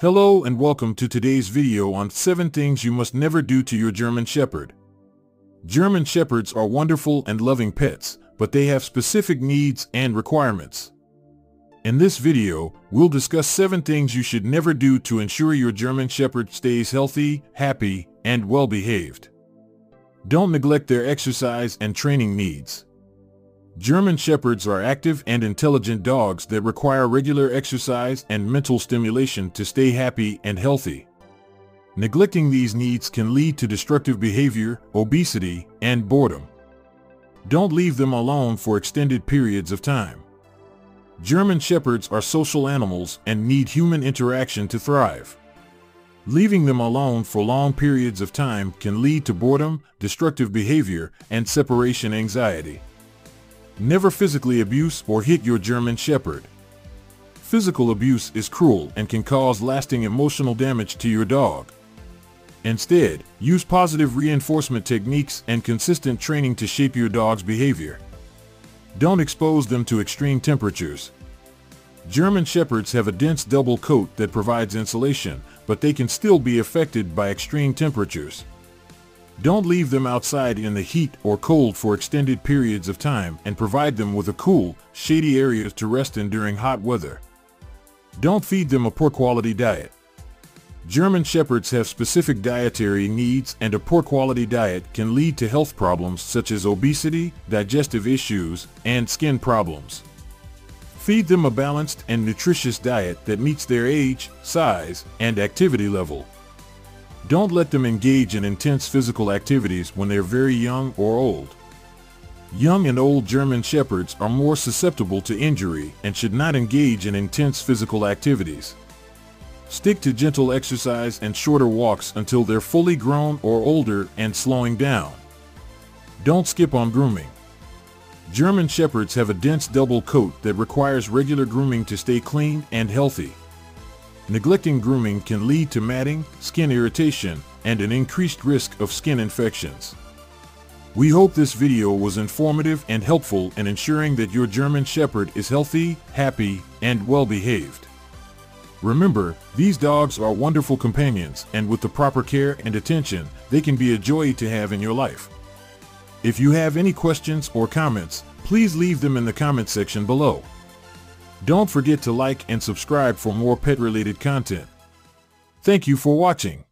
Hello and welcome to today's video on 7 things you must never do to your German Shepherd. German Shepherds are wonderful and loving pets, but they have specific needs and requirements. In this video, we'll discuss 7 things you should never do to ensure your German Shepherd stays healthy, happy, and well-behaved. Don't neglect their exercise and training needs. German Shepherds are active and intelligent dogs that require regular exercise and mental stimulation to stay happy and healthy. Neglecting these needs can lead to destructive behavior, obesity, and boredom. Don't leave them alone for extended periods of time. German Shepherds are social animals and need human interaction to thrive. Leaving them alone for long periods of time can lead to boredom, destructive behavior, and separation anxiety. Never physically abuse or hit your German Shepherd. Physical abuse is cruel and can cause lasting emotional damage to your dog. Instead, use positive reinforcement techniques and consistent training to shape your dog's behavior. Don't expose them to extreme temperatures. German Shepherds have a dense double coat that provides insulation, but they can still be affected by extreme temperatures. Don't leave them outside in the heat or cold for extended periods of time and provide them with a cool, shady area to rest in during hot weather. Don't feed them a poor quality diet. German Shepherds have specific dietary needs and a poor quality diet can lead to health problems such as obesity, digestive issues, and skin problems. Feed them a balanced and nutritious diet that meets their age, size, and activity level. Don't let them engage in intense physical activities when they're very young or old. Young and old German Shepherds are more susceptible to injury and should not engage in intense physical activities. Stick to gentle exercise and shorter walks until they're fully grown or older and slowing down. Don't skip on grooming. German Shepherds have a dense double coat that requires regular grooming to stay clean and healthy. Neglecting grooming can lead to matting, skin irritation, and an increased risk of skin infections. We hope this video was informative and helpful in ensuring that your German Shepherd is healthy, happy, and well-behaved. Remember, these dogs are wonderful companions and with the proper care and attention, they can be a joy to have in your life. If you have any questions or comments, please leave them in the comment section below. Don't forget to like and subscribe for more pet-related content. Thank you for watching.